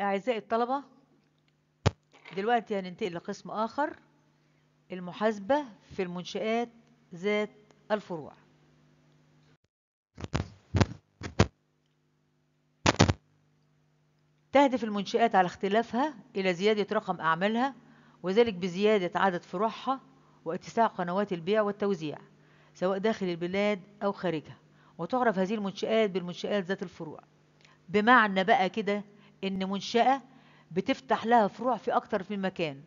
أعزائي الطلبة دلوقتي هننتقل لقسم آخر المحاسبة في المنشآت ذات الفروع. تهدف المنشآت على اختلافها إلى زيادة رقم أعمالها وذلك بزيادة عدد فروعها واتساع قنوات البيع والتوزيع سواء داخل البلاد أو خارجها وتعرف هذه المنشآت بالمنشآت ذات الفروع. بمعنى بقى كده إن منشأة بتفتح لها فروع في أكتر من مكان.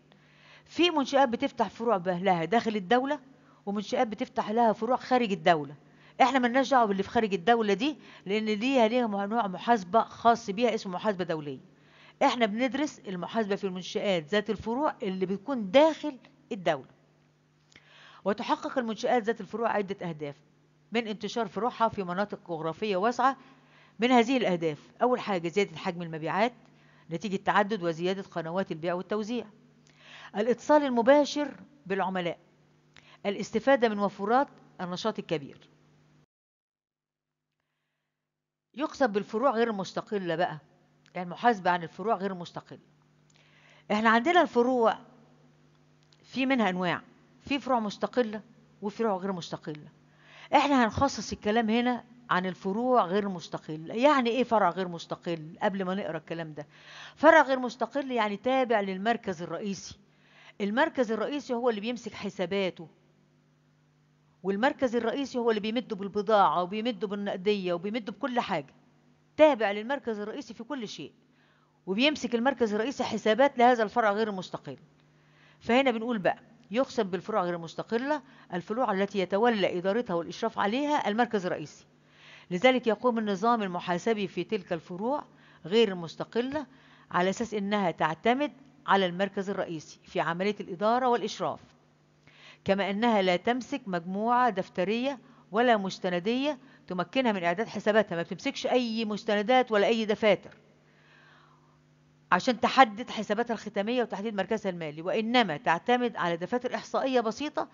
في منشآت بتفتح فروع لها داخل الدولة ومنشآت بتفتح لها فروع خارج الدولة. إحنا ملناش دعوه باللي في خارج الدولة دي لأن ليها ليها نوع محاسبة خاص بيها اسمه محاسبة دولية. إحنا بندرس المحاسبة في المنشآت ذات الفروع اللي بتكون داخل الدولة. وتحقق المنشآت ذات الفروع عدة أهداف. من انتشار فروعها في مناطق جغرافية واسعة من هذه الأهداف. أول حاجة زيادة حجم المبيعات نتيجة تعدد وزيادة قنوات البيع والتوزيع. الإتصال المباشر بالعملاء. الاستفادة من وفرات النشاط الكبير. يقصد بالفروع غير المستقلة بقى. يعني محاسبة عن الفروع غير المستقلة إحنا عندنا الفروع في منها أنواع. في فروع مستقلة وفروع غير مستقلة. إحنا هنخصص الكلام هنا عن الفروع غير مستقلة يعني إيه فرع غير مستقل قبل ما نقرأ الكلام ده؟ فرع غير مستقل يعني تابع للمركز الرئيسي. المركز الرئيسي هو اللي بيمسك حساباته. والمركز الرئيسي هو اللي بيمده بالبضاعة وبيمده بالنقدية وبيمده بكل حاجة. تابع للمركز الرئيسي في كل شيء. وبيمسك المركز الرئيسي حسابات لهذا الفرع غير المستقل فهنا بنقول بقى يقسم بالفروع غير المستقلة الفروع التي يتولى إدارتها والإشراف عليها المركز الرئيسي. لذلك يقوم النظام المحاسبي في تلك الفروع غير المستقلة على أساس أنها تعتمد على المركز الرئيسي في عملية الإدارة والإشراف كما أنها لا تمسك مجموعة دفترية ولا مستندية تمكنها من إعداد حساباتها ما بتمسكش أي مستندات ولا أي دفاتر عشان تحدد حساباتها الختامية وتحديد مركزها المالي وإنما تعتمد على دفاتر إحصائية بسيطة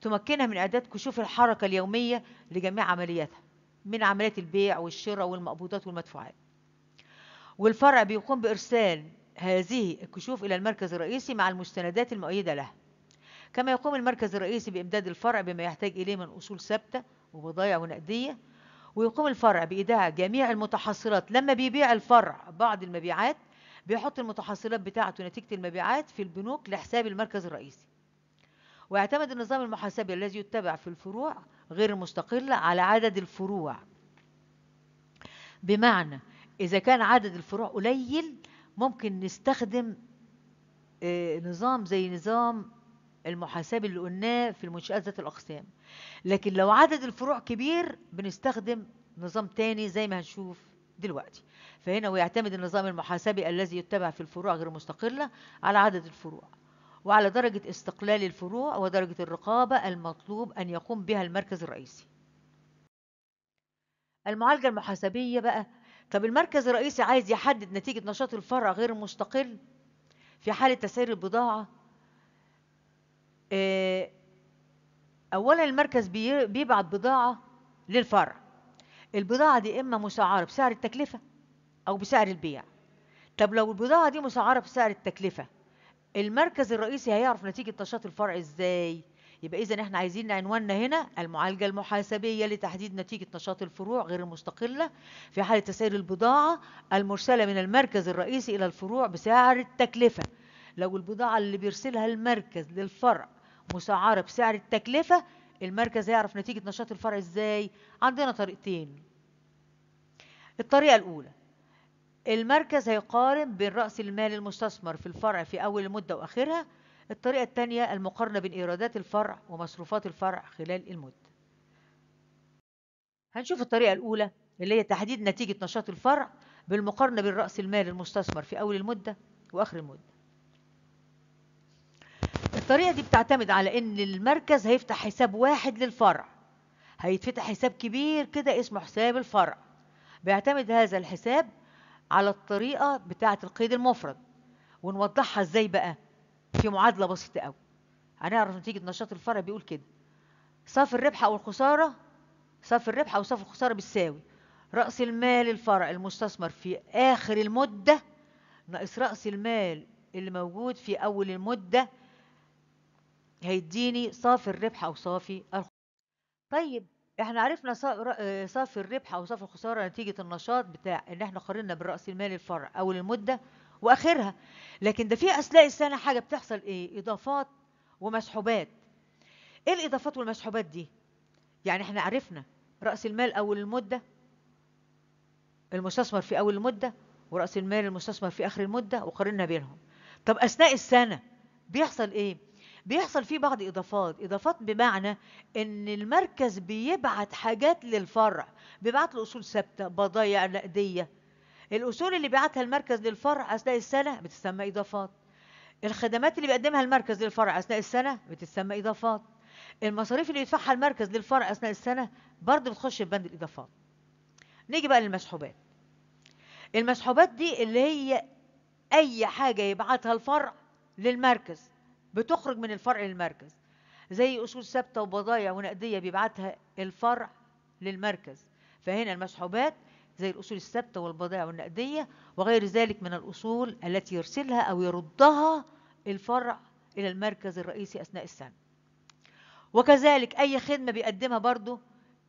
تمكنها من إعداد كشوف الحركة اليومية لجميع عملياتها. من عمليات البيع والشراء والمقبوضات والمدفوعات. والفرع بيقوم بإرسال هذه الكشوف إلى المركز الرئيسي مع المستندات المؤيدة له. كما يقوم المركز الرئيسي بإمداد الفرع بما يحتاج إليه من أصول ثابتة وبضائع ونقدية ويقوم الفرع بإيداع جميع المتحصلات لما بيبيع الفرع بعض المبيعات بيحط المتحصلات بتاعته نتيجة المبيعات في البنوك لحساب المركز الرئيسي. ويعتمد النظام المحاسبي الذي يتبع في الفروع غير المستقلة على عدد الفروع. بمعنى إذا كان عدد الفروع قليل ممكن نستخدم نظام زي نظام المحاسبي اللي قلناه في المنشآت ذات الأقسام. لكن لو عدد الفروع كبير بنستخدم نظام تاني زي ما هنشوف دلوقتي. فهنا ويعتمد النظام المحاسبي الذي يتبع في الفروع غير المستقلة على عدد الفروع. وعلى درجة استقلال الفروع ودرجة الرقابة المطلوب أن يقوم بها المركز الرئيسي. المعالجة المحاسبية بقى طب المركز الرئيسي عايز يحدد نتيجة نشاط الفرع غير المستقل في حالة تسعير البضاعة؟ اولا المركز بيبعت بضاعة للفرع. البضاعة دي إما مسعرة بسعر التكلفة أو بسعر البيع. طب لو البضاعة دي مسعرة بسعر التكلفة المركز الرئيسي هيعرف نتيجة نشاط الفرع إزاي. يبقى اذا إحنا عايزين عنواننا هنا المعالجة المحاسبية لتحديد نتيجة نشاط الفروع غير المستقلة. في حالة تسعير البضاعة المرسلة من المركز الرئيسي إلى الفروع بسعر التكلفة. لو البضاعة اللي بيرسلها المركز للفرع مسعرة بسعر التكلفة المركز هيعرف نتيجة نشاط الفرع إزاي. عندنا طريقتين. الطريقة الأولى المركز هيقارن بين رأس المال المستثمر في الفرع في أول المدة وآخرها الطريقة الثانية المقارنة بين إيرادات الفرع ومصروفات الفرع خلال المدة. هنشوف الطريقة الأولى اللي هي تحديد نتيجة نشاط الفرع بالمقارنة بين رأس المال المستثمر في أول المدة وآخر المدة. الطريقة دي بتعتمد على إن المركز هيفتح حساب واحد للفرع. هيتفتح حساب كبير كده اسمه حساب الفرع. بيعتمد هذا الحساب على الطريقة بتاعة القيد المفرد ونوضحها إزاي بقى؟ في معادلة بسيطة قوي هنعرف نتيجة نشاط الفرع بيقول كده. صافي الربح أو الخسارة صافي الربح أو صافي الخسارة بتساوي رأس المال الفرع المستثمر في آخر المدة ناقص رأس المال اللي موجود في أول المدة هيديني صافي الربح أو صافي الخسارة. طيب إحنا عرفنا صافي الربح أو صافي الخسارة نتيجة النشاط بتاع إن إحنا قارنا بالرأس المال الفرع أول المدة وآخرها. لكن ده في أثناء السنة حاجة بتحصل إيه؟ إضافات ومسحوبات. إيه الإضافات والمسحوبات دي؟ يعني إحنا عرفنا رأس المال أول المدة المستثمر في أول المدة ورأس المال المستثمر في آخر المدة وقارنا بينهم. طب أثناء السنة بيحصل إيه؟ بيحصل فيه بعض إضافات. إضافات بمعنى إن المركز بيبعت حاجات للفرع بيبعت له أصول ثابتة بضايع نقدية. الأصول اللي بيبعتها المركز للفرع أثناء السنة بتسمى إضافات. الخدمات اللي بيقدمها المركز للفرع أثناء السنة بتسمى إضافات. المصاريف اللي يدفعها المركز للفرع أثناء السنة برضه بتخش في بند الإضافات. نيجي بقى للمسحوبات. المسحوبات دي اللي هي أي حاجة يبعتها الفرع للمركز. بتخرج من الفرع للمركز. زي أصول ثابتة وبضايع ونقدية بيبعتها الفرع للمركز. فهنا المسحوبات زي الأصول الثابتة والبضائع والنقدية وغير ذلك من الأصول التي يرسلها أو يردها الفرع إلى المركز الرئيسي أثناء السنة. وكذلك أي خدمة بيقدمها برضو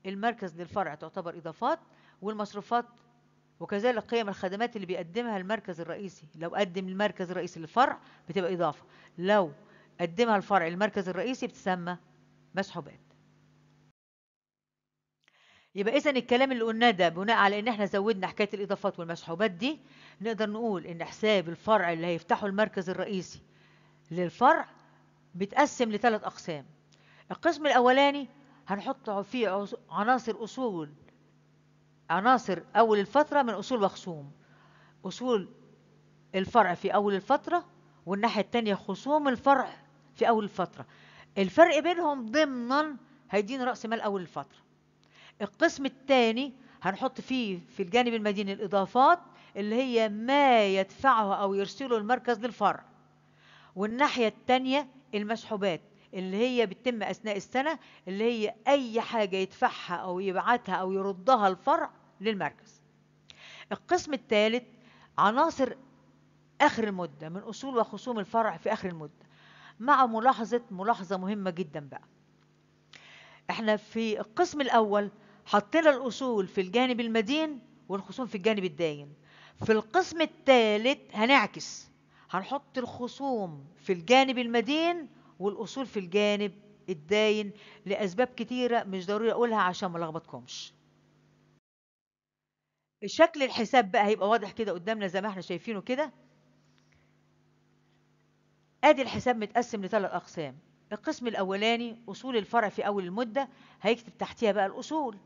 المركز للفرع تعتبر إضافات والمصروفات وكذلك قيم الخدمات اللي بيقدمها المركز الرئيسي. لو قدم المركز الرئيسي للفرع بتبقى إضافة. لو قدمها الفرع المركز الرئيسي بتسمى مسحوبات يبقى إذا الكلام اللي قلناه ده بناء على إن إحنا زودنا حكاية الإضافات والمسحوبات دي نقدر نقول إن حساب الفرع اللي هيفتحه المركز الرئيسي للفرع بيتقسم لثلاث أقسام. القسم الأولاني هنحط فيه عناصر أصول عناصر أول الفترة من أصول وخصوم أصول الفرع في أول الفترة والناحية التانية خصوم الفرع في أول الفترة الفرق بينهم ضمنا هيدين رأس مال أول الفترة القسم الثاني هنحط فيه في الجانب المديني الإضافات اللي هي ما يدفعه أو يرسله المركز للفرع. والناحية الثانية المسحوبات اللي هي بتتم أثناء السنة اللي هي أي حاجة يدفعها أو يبعتها أو يردها الفرع للمركز. القسم الثالث عناصر آخر المدة من أصول وخصوم الفرع في آخر المدة. مع ملاحظة ملاحظة مهمة جدا بقى. إحنا في القسم الأول حطينا الأصول في الجانب المدين والخصوم في الجانب الداين. في القسم الثالث هنعكس. هنحط الخصوم في الجانب المدين والأصول في الجانب الداين لأسباب كتيرة مش ضروري أقولها عشان ما لخبطكمش. الشكل الحساب بقى هيبقى واضح كده قدامنا زي ما إحنا شايفينه كده. ادي الحساب متقسم لثلاث اقسام. القسم الاولاني اصول الفرع في اول المدة هيكتب تحتيها بقى الاصول.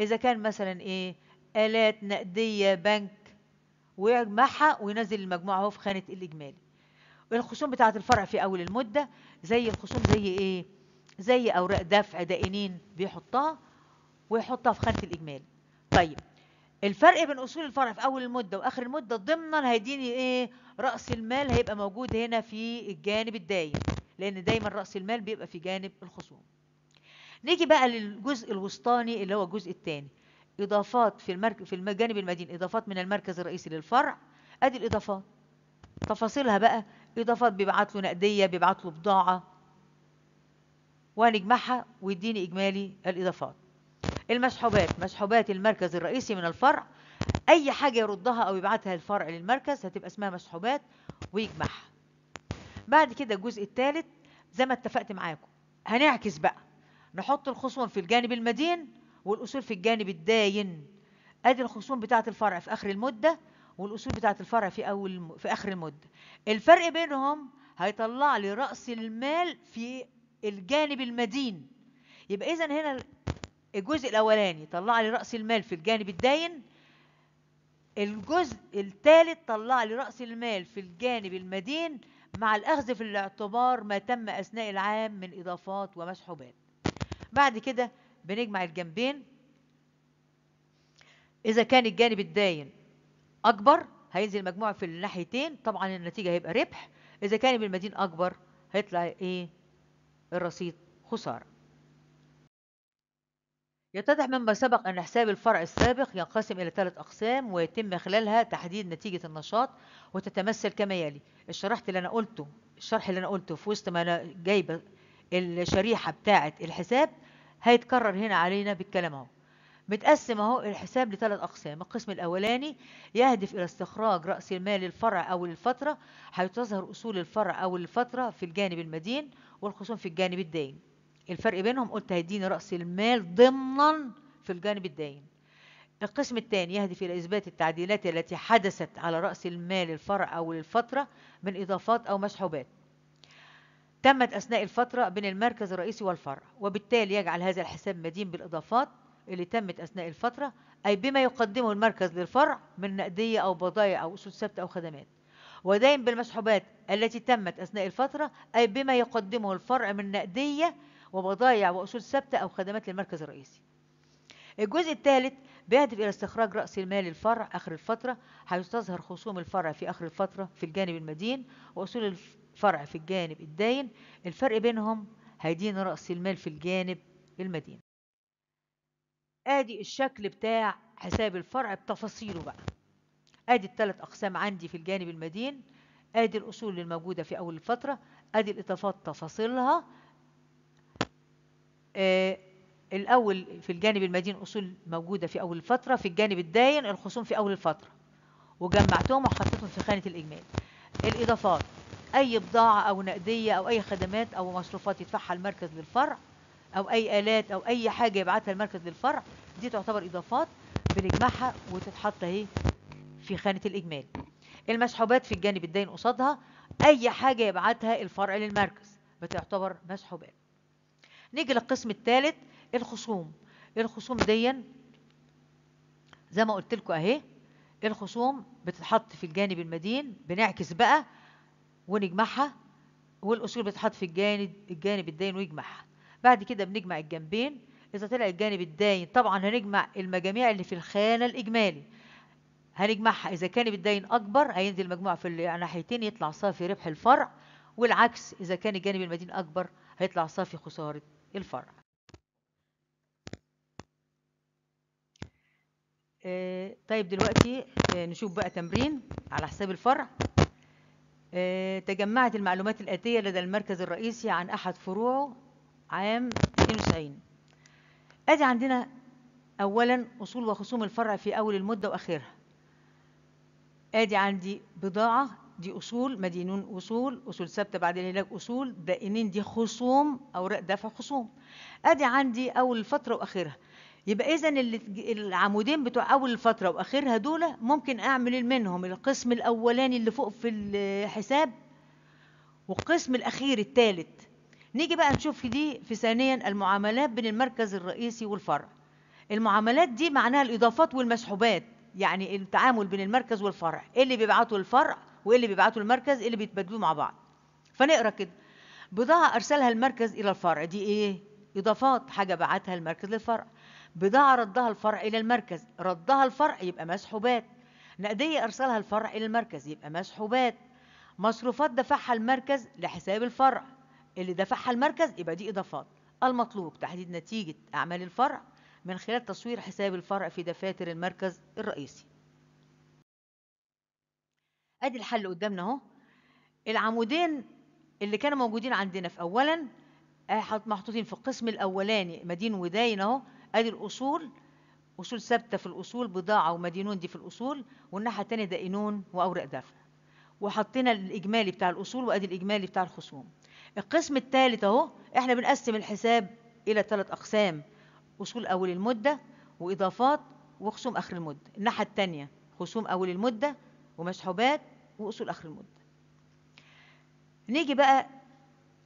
اذا كان مثلا إيه آلات نقدية بنك ويجمعها وينزل المجموعة اهو في خانة الإجمالي. الخصوم بتاعة الفرع في اول المدة زي الخصوم زي إيه زي اوراق دفع دائنين بيحطها ويحطها في خانة الإجمالي. طيب الفرق بين أصول الفرع في أول المدة وآخر المدة ضمنا هيديني إيه رأس المال هيبقى موجود هنا في الجانب الدايم لأن دايما رأس المال بيبقى في جانب الخصوم. نيجي بقى للجزء الوسطاني اللي هو الجزء الثاني إضافات في المركز في الجانب المدين إضافات من المركز الرئيسي للفرع. أدي الإضافات. تفاصيلها بقى. إضافات بيبعت له نقدية بيبعت له بضاعة. وهنجمعها ويديني إجمالي الإضافات. المسحوبات مسحوبات المركز الرئيسي من الفرع. أي حاجة يردها أو يبعتها الفرع للمركز هتبقى اسمها مسحوبات ويجمعها. بعد كده الجزء الثالث زي ما اتفقت معاكم. هنعكس بقى. نحط الخصوم في الجانب المدين والأصول في الجانب الداين. أدي الخصوم بتاعة الفرع في آخر المدة والأصول بتاعة الفرع في أول في آخر المدة. الفرق بينهم هيطلع لي رأس المال في الجانب المدين. يبقى اذا هنا الجزء الأولاني طلع لي رأس المال في الجانب الداين الجزء الثالث طلع لي رأس المال في الجانب المدين مع الأخذ في الاعتبار ما تم أثناء العام من إضافات ومسحوبات بعد كده بنجمع الجنبين. إذا كان الجانب الداين أكبر هينزل مجموع في الناحيتين طبعا النتيجة هيبقى ربح. إذا كان المدين أكبر هيطلع إيه؟ الرصيد خسارة. يتضح مما سبق أن حساب الفرع السابق ينقسم إلى ثلاث أقسام ويتم خلالها تحديد نتيجة النشاط وتتمثل كما يلي. الشرح اللي أنا قلته الشرح اللي أنا قلته في وسط ما أنا جايبة الشريحة بتاعة الحساب هيتكرر هنا علينا بالكلام أهو. متقسم أهو الحساب لثلاث أقسام. القسم الأولاني يهدف إلى استخراج رأس المال للفرع أو للفترة حيث تظهر أصول الفرع أو الفترة في الجانب المدين والخصوم في الجانب الدين الفرق بينهم قلت هيديني رأس المال ضمنا في الجانب الدين القسم الثاني يهدف إلى إثبات التعديلات التي حدثت على رأس المال الفرع أو للفترة من إضافات أو مسحوبات. تمت أثناء الفترة بين المركز الرئيسي والفرع وبالتالي يجعل هذا الحساب مدين بالإضافات اللي تمت أثناء الفترة أي بما يقدمه المركز للفرع من نقدية أو بضائع أو أصول ثابتة أو خدمات. وداين بالمسحوبات التي تمت أثناء الفترة أي بما يقدمه الفرع من نقدية وبضائع وأصول ثابتة أو خدمات للمركز الرئيسي. الجزء الثالث بيهدف إلى استخراج رأس المال الفرع آخر الفترة حيث تظهر خصوم الفرع في آخر الفترة في الجانب المدين وأصول الفرع في الجانب الداين. الفرق بينهم هيدين رأس المال في الجانب المدين. آدي الشكل بتاع حساب الفرع بتفاصيله بقى. آدي الثلاث أقسام عندي في الجانب المدين. آدي الأصول الموجودة في أول الفترة. آدي الإضافات تفاصيلها. آه الأول في الجانب المدين أصول موجودة في أول الفترة في الجانب الداين الخصوم في أول الفترة وجمعتهم وحطيتهم في خانة الإجمال. الإضافات أي بضاعة أو نقدية أو أي خدمات أو مصروفات يدفعها المركز للفرع أو أي آلات أو أي حاجة يبعتها المركز للفرع دي تعتبر إضافات بنجمعها وتتحط أهي في خانة الإجمال. المسحوبات في الجانب الدين قصادها أي حاجة يبعتها الفرع للمركز بتعتبر مسحوبات. نيجي للقسم الثالث الخصوم. الخصوم دي زي ما قلت لكم أهي الخصوم بتتحط في الجانب المدين بنعكس بقى ونجمعها والأصول بتتحط في الجانب الجانب الدين ويجمعها. بعد كده بنجمع الجنبين إذا طلع الجانب الداين طبعا هنجمع المجاميع اللي في الخانة الإجمالي. هنجمعها إذا كان الداين أكبر هينزل مجموع في الناحيتين يطلع صافي ربح الفرع والعكس إذا كان الجانب المدين أكبر هيطلع صافي خسارة الفرع. آه طيب دلوقتي آه نشوف بقى تمرين على حساب الفرع. آه تجمعت المعلومات الآتية لدى المركز الرئيسي عن أحد فروعه عام 92 ادي عندنا اولا أصول وخصوم الفرع في أول المدة واخرها ادي عندي بضاعة دي أصول مدينون أصول أصول ثابتة بعد الهلاك أصول دائنين دي خصوم أوراق دفع خصوم. أدي عندي أول الفترة واخرها يبقى إذا العمودين بتوع أول الفترة واخرها دول ممكن أعمل منهم القسم الأولاني اللي فوق في الحساب والقسم الأخير الثالث نيجي بقى نشوف دي في ثانيا المعاملات بين المركز الرئيسي والفرع. المعاملات دي معناها الإضافات والمسحوبات يعني التعامل بين المركز والفرع. إيه اللي بيبعته الفرع وايه اللي بيبعته المركز إيه اللي بيتبادلوا مع بعض. فنقرا كده. بضاعة أرسلها المركز إلى الفرع. دي إيه؟ إضافات. حاجة بعتها المركز للفرع. بضاعة ردها الفرع إلى المركز. ردها الفرع يبقى مسحوبات. نقدية أرسلها الفرع إلى المركز يبقى مسحوبات. مصروفات دفعها المركز لحساب الفرع. اللي دفعها المركز يبقى دي إضافات. المطلوب تحديد نتيجة أعمال الفرع من خلال تصوير حساب الفرع في دفاتر المركز الرئيسي. ادي الحل قدامنا اهو. العمودين اللي كانوا موجودين عندنا في اولا محطوطين في القسم الأولاني مدين وداين اهو. ادي الأصول أصول ثابتة في الأصول بضاعة ومدينون دي في الأصول والناحية الثانية دائنون وأوراق دفع. وحطينا الإجمالي بتاع الأصول وادي الإجمالي بتاع الخصوم. القسم الثالث اهو إحنا بنقسم الحساب إلى ثلاث أقسام أصول أول المدة وإضافات وخصوم آخر المدة. الناحية الثانية خصوم أول المدة ومسحوبات وأصول آخر المدة. نيجي بقى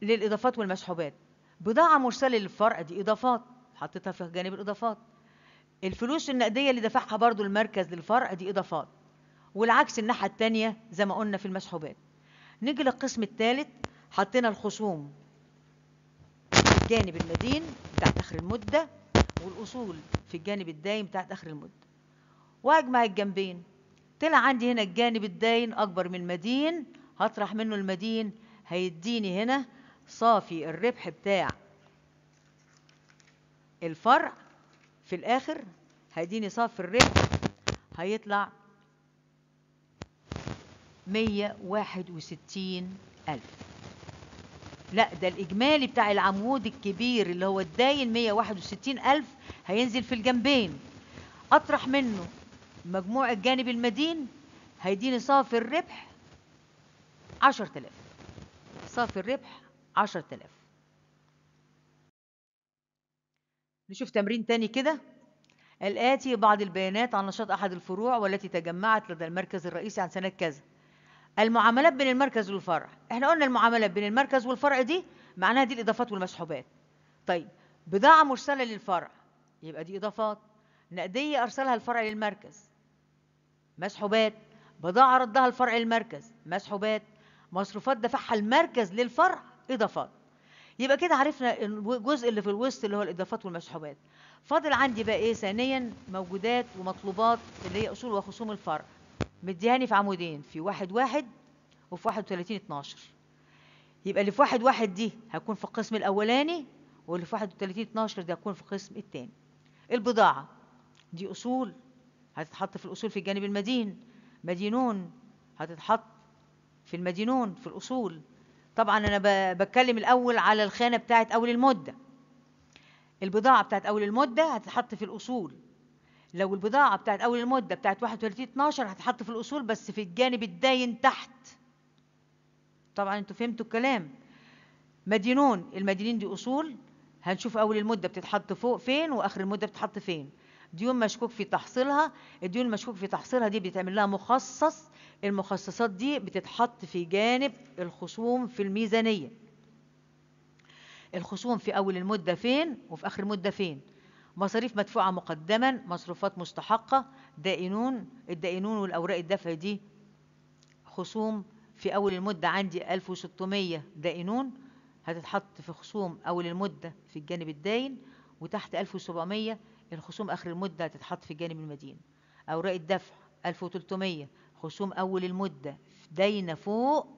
للإضافات والمسحوبات. بضاعة مرسلة للفرع دي إضافات. حطيتها في جانب الإضافات. الفلوس النقدية اللي دفعها برضو المركز للفرع دي إضافات. والعكس الناحية الثانية زي ما قلنا في المسحوبات. نيجي للقسم الثالث حطينا الخصوم. في الجانب المدين بتاعت آخر المدة والأصول في الجانب الداين بتاعت آخر المدة. وأجمع الجنبين. طلع عندي هنا الجانب الداين أكبر من المدين هطرح منه المدين هيديني هنا صافي الربح بتاع الفرع في الآخر هيديني صافي الربح هيطلع مية واحد وستين ألف. لا ده الإجمالي بتاع العمود الكبير اللي هو الداين مية واحد وستين ألف هينزل في الجنبين. أطرح منه مجموع الجانب المدين هيديني صافي الربح عشر تلاف صافي الربح عشر تلاف نشوف تمرين تاني كده. الآتي بعض البيانات عن نشاط أحد الفروع والتي تجمعت لدى المركز الرئيسي عن سنة كذا. المعاملات بين المركز والفرع. إحنا قلنا المعاملات بين المركز والفرع دي معناها دي الإضافات والمسحوبات. طيب بضاعة مرسلة للفرع. يبقى دي إضافات. نقدية أرسلها الفرع للمركز. مسحوبات بضاعة ردها الفرع للمركز مسحوبات مصروفات دفعها المركز للفرع إضافات. يبقى كده عرفنا الجزء اللي في الوسط اللي هو الإضافات والمسحوبات فاضل عندي بقى إيه ثانيا؟ موجودات ومطلوبات اللي هي أصول وخصوم الفرع. مديهاني في عمودين في واحد واحد وفي واحد وثلاثين اتناشر. يبقى اللي في واحد واحد دي هتكون في القسم الأولاني واللي في واحد وثلاثين اتناشر دي هتكون في القسم الثاني البضاعة دي أصول هتتحط في الأصول في الجانب المدين. مدينون هتتحط في المدينون في الأصول. طبعا أنا بتكلم الأول على الخانة بتاعت أول المدة. البضاعة بتاعت أول المدة هتتحط في الأصول. لو البضاعة بتاعت أول المدة بتاعت 31 12 هتتحط في الأصول بس في الجانب الداين تحت. طبعا أنتوا فهمتوا الكلام. مدينون المدينين دي أصول. هنشوف أول المدة بتتحط فوق فين وآخر المدة بتتحط فين. ديون مشكوك في تحصيلها الديون المشكوك في تحصيلها دي بيتعمل لها مخصص المخصصات دي بتتحط في جانب الخصوم في الميزانية. الخصوم في أول المدة فين وفي آخر المدة فين؟ مصاريف مدفوعة مقدما مصروفات مستحقة دائنون الدائنون والأوراق الدفع دي خصوم في أول المدة عندي 1600 دائنون هتتحط في خصوم أول المدة في الجانب الداين وتحت 1700 الخصوم آخر المدة هتتحط في الجانب المدين أوراق الدفع 1300 خصوم أول المدة داينة فوق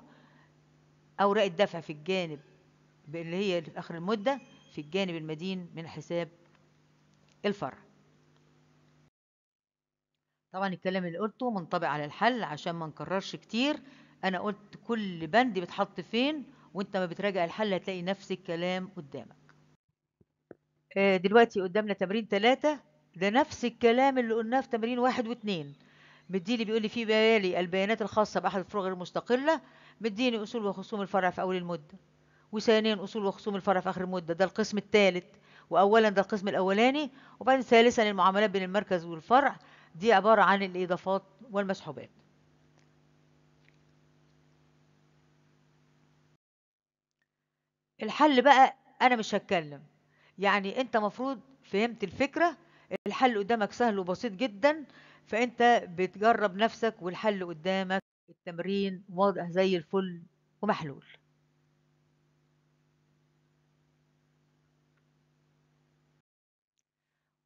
أوراق الدفع في الجانب اللي هي آخر المدة في الجانب المدين من حساب الفرع. طبعا الكلام اللي قلته منطبق على الحل عشان ما نكررش كتير. أنا قلت كل بند بيتحط فين وأنت ما بتراجع الحل هتلاقي نفس الكلام قدامك. دلوقتي قدامنا تمرين ثلاثة ده نفس الكلام اللي قلناه في تمرين واحد واثنين مديني بيقول لي في بالي البيانات الخاصة بأحد الفروع غير المستقلة مديني أصول وخصوم الفرع في أول المدة. وثانيا أصول وخصوم الفرع في آخر المدة. ده القسم الثالث. وأولا ده القسم الأولاني. وبعدين ثالثا المعاملات بين المركز والفرع. دي عبارة عن الإضافات والمسحوبات. الحل بقى أنا مش هتكلم. يعني أنت مفروض فهمت الفكرة الحل قدامك سهل وبسيط جدا فأنت بتجرب نفسك والحل قدامك التمرين واضح زي الفل ومحلول.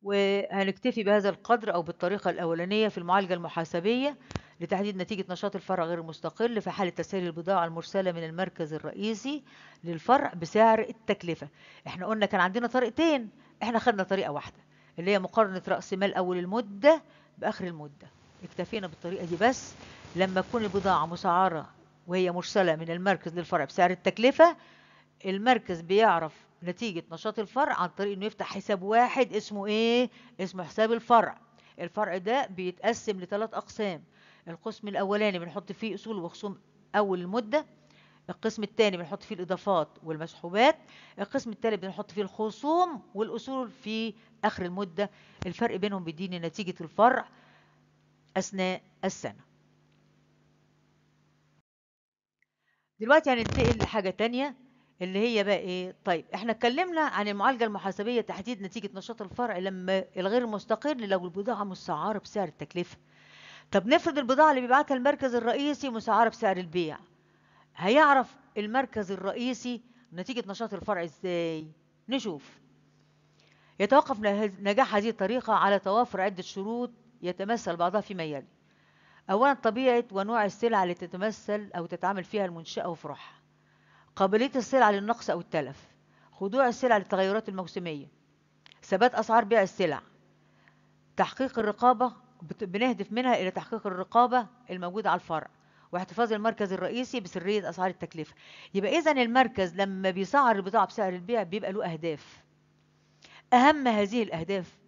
وهنكتفي بهذا القدر أو بالطريقة الأولانية في المعالجة المحاسبية. لتحديد نتيجة نشاط الفرع غير المستقل في حالة تسهيل البضاعة المرسلة من المركز الرئيسي للفرع بسعر التكلفة. إحنا قلنا كان عندنا طريقتين. إحنا خدنا طريقة واحدة اللي هي مقارنة رأس مال أول المدة بآخر المدة. اكتفينا بالطريقة دي بس. لما تكون البضاعة مسعرة وهي مرسلة من المركز للفرع بسعر التكلفة المركز بيعرف نتيجة نشاط الفرع عن طريق إنه يفتح حساب واحد اسمه إيه؟ اسمه حساب الفرع. الفرع ده بيتقسم لثلاث أقسام. القسم الأولاني بنحط فيه أصول وخصوم أول المدة القسم الثاني بنحط فيه الإضافات والمسحوبات القسم الثالث بنحط فيه الخصوم والأصول في آخر المدة الفرق بينهم بيديني نتيجة الفرع أثناء السنة. دلوقتي هننتقل لحاجة تانية اللي هي بقى إيه؟ طيب إحنا اتكلمنا عن المعالجة المحاسبية تحديد نتيجة نشاط الفرع لما الغير مستقل لو البضاعة مسعره بسعر التكلفة. طب نفرض البضاعة اللي بيبعتها المركز الرئيسي مسعرة بسعر البيع. هيعرف المركز الرئيسي نتيجة نشاط الفرع إزاي؟ نشوف. يتوقف نجاح هذه الطريقة على توافر عدة شروط يتمثل بعضها فيما يلي. اولا طبيعة ونوع السلع اللي تتمثل أو تتعامل فيها المنشأة وفروعها قابلية السلع للنقص أو التلف. خضوع السلع للتغيرات الموسمية. ثبات أسعار بيع السلع. تحقيق الرقابة بنهدف منها إلى تحقيق الرقابة الموجودة على الفرع واحتفاظ المركز الرئيسي بسرية أسعار التكلفة. يبقى إذا المركز لما بيسعر البضاعة بسعر البيع بيبقى له أهداف. أهم هذه الأهداف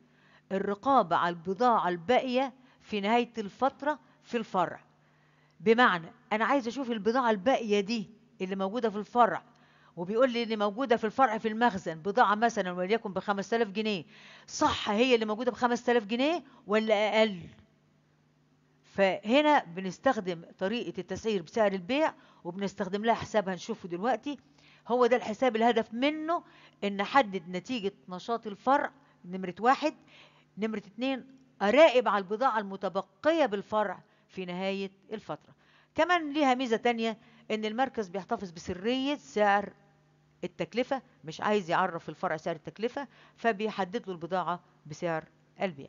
الرقابة على البضاعة الباقية في نهاية الفترة في الفرع. بمعنى أنا عايز أشوف البضاعة الباقية دي اللي موجودة في الفرع وبيقول لي اللي موجودة في الفرع في المخزن بضاعة مثلا وليكن ب 5000 جنيه. صح هي اللي موجودة ب 5000 جنيه ولا أقل؟ فهنا بنستخدم طريقة التسعير بسعر البيع وبنستخدم لها حساب هنشوفه دلوقتي. هو ده الحساب الهدف منه إن احدد نتيجة نشاط الفرع نمرة واحد. نمرة اتنين أراقب على البضاعة المتبقية بالفرع في نهاية الفترة. كمان ليها ميزة تانية إن المركز بيحتفظ بسرية سعر التكلفة مش عايز يعرف الفرع سعر التكلفة فبيحدد له البضاعة بسعر البيع.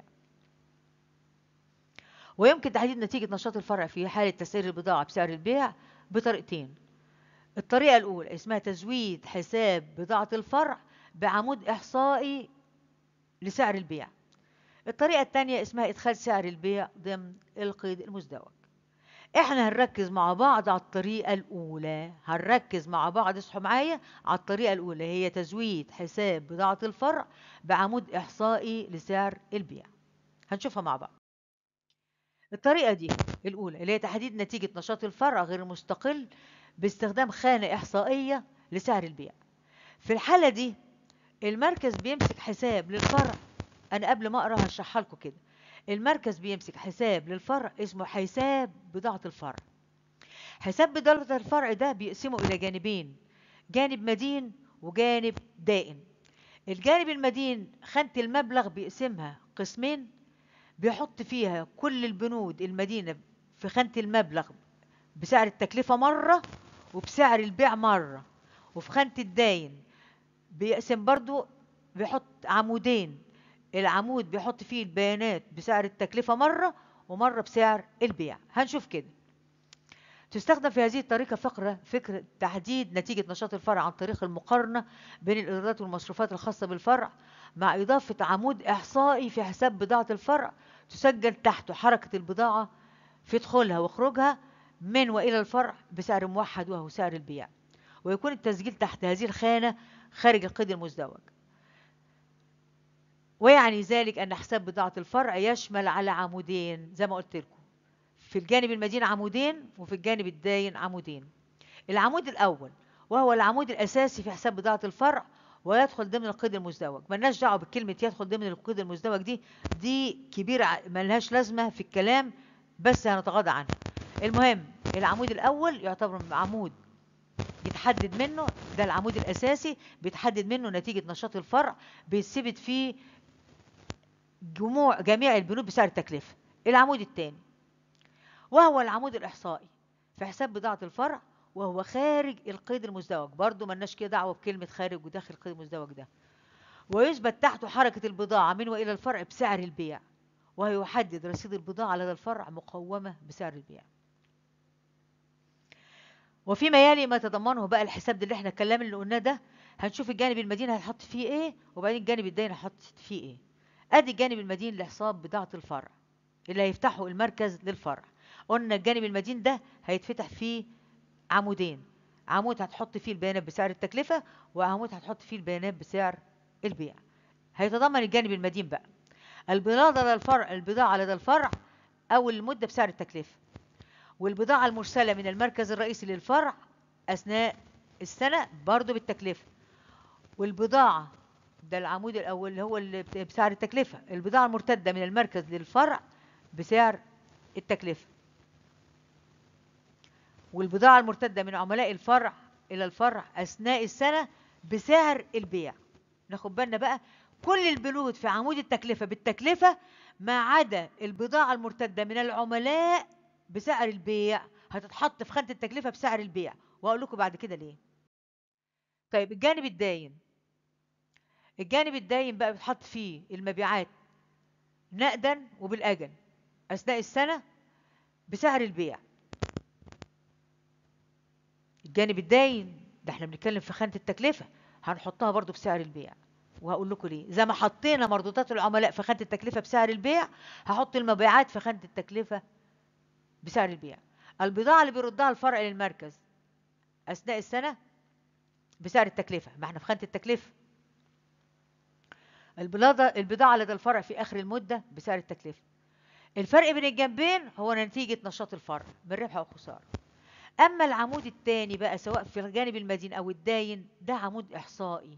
ويمكن تحديد نتيجة نشاط الفرع في حالة تسعير البضاعة بسعر البيع بطريقتين. الطريقة الأولى اسمها تزويد حساب بضاعة الفرع بعمود إحصائي لسعر البيع. الطريقة الثانية اسمها إدخال سعر البيع ضمن القيد المزدوج. إحنا هنركز مع بعض على الطريقة الأولى. هنركز مع بعض اصحوا معايا على الطريقة الأولى. هي تزويد حساب بضاعة الفرع بعمود إحصائي لسعر البيع. هنشوفها مع بعض. الطريقة دي الأولى اللي هي تحديد نتيجة نشاط الفرع غير المستقل باستخدام خانة إحصائية لسعر البيع. في الحالة دي المركز بيمسك حساب للفرع. أنا قبل ما أقرأ هشرحها لكم كده. المركز بيمسك حساب للفرع اسمه حساب بضاعة الفرع. حساب بضاعة الفرع ده بيقسمه إلى جانبين جانب مدين وجانب دائن. الجانب المدين خانة المبلغ بيقسمها قسمين بيحط فيها كل البنود المدينة في خانة المبلغ بسعر التكلفة مرة وبسعر البيع مرة. وفي خانة الداين بيقسم برضو بيحط عمودين العمود بيحط فيه البيانات بسعر التكلفة مرة ومرة بسعر البيع. هنشوف كده. تستخدم في هذه الطريقة فقرة فكرة تحديد نتيجة نشاط الفرع عن طريق المقارنة بين الإيرادات والمصروفات الخاصة بالفرع مع إضافة عمود إحصائي في حساب بضاعة الفرع تسجل تحته حركة البضاعة في دخولها وخروجها من وإلى الفرع بسعر موحد وهو سعر البيع. ويكون التسجيل تحت هذه الخانة خارج القيد المزدوج. ويعني ذلك أن حساب بضاعة الفرع يشمل على عمودين زي ما قلت لكم. في الجانب المدين عمودين وفي الجانب الداين عمودين. العمود الأول وهو العمود الأساسي في حساب بضاعة الفرع ويدخل ضمن القيد المزدوج. ملناش دعوة بكلمة يدخل ضمن القيد المزدوج دي دي كبيرة ملهاش لازمة في الكلام بس هنتغاضى عنها. المهم العمود الأول يعتبر عمود يتحدد منه ده العمود الأساسي بيتحدد منه نتيجة نشاط الفرع بيثبت فيه جموع جميع البنود بسعر التكلفة. العمود الثاني وهو العمود الإحصائي في حساب بضاعة الفرع وهو خارج القيد المزدوج. برضو ملناش كده دعوة بكلمة خارج وداخل القيد المزدوج ده. ويثبت تحته حركة البضاعة من وإلى الفرع بسعر البيع ويحدد رصيد البضاعة لدى الفرع مقومة بسعر البيع. وفيما يلي ما تضمنه بقى الحساب ده اللي إحنا الكلام اللي قلناه ده هنشوف الجانب المدين هنحط فيه إيه وبعدين الجانب الدين هنحط فيه إيه. أدي الجانب المدين لحساب بضاعة الفرع اللي هيفتحه المركز للفرع. قلنا الجانب المدين ده هيتفتح فيه عمودين. عمود هتحط فيه البيانات بسعر التكلفة وعمود هتحط فيه البيانات بسعر البيع. هيتضمن الجانب المدين بقى. البضاعة لدى الفرع البضاعة لدى الفرع أو المدة بسعر التكلفة. والبضاعة المرسلة من المركز الرئيسي للفرع أثناء السنة برضو بالتكلفة. والبضاعة ده العمود الأول اللي هو اللي بسعر التكلفة. البضاعة المرتدة من المركز للفرع بسعر التكلفة. والبضاعة المرتدة من عملاء الفرع إلى الفرع أثناء السنة بسعر البيع. ناخد بالنا بقى كل البنود في عمود التكلفة بالتكلفة ما عدا البضاعة المرتدة من العملاء بسعر البيع. هتتحط في خانة التكلفة بسعر البيع. وأقول لكم بعد كده ليه. طيب الجانب الداين. الجانب الداين بقى بتحط فيه المبيعات نقدا وبالأجل. أثناء السنة بسعر البيع. الجانب الداين ده إحنا بنتكلم في خانة التكلفة هنحطها برضو بسعر البيع. وهقول لكم ليه. زي ما حطينا مردودات العملاء في خانة التكلفة بسعر البيع هحط المبيعات في خانة التكلفة بسعر البيع. البضاعة اللي بيردها الفرع للمركز أثناء السنة بسعر التكلفة. ما إحنا في خانة التكلفة البضاعة لدى الفرع في آخر المدة بسعر التكلفة. الفرق بين الجنبين هو نتيجة نشاط الفرع من ربح أو خساره أما العمود الثاني بقى سواء في الجانب المدين أو الداين ده عمود إحصائي.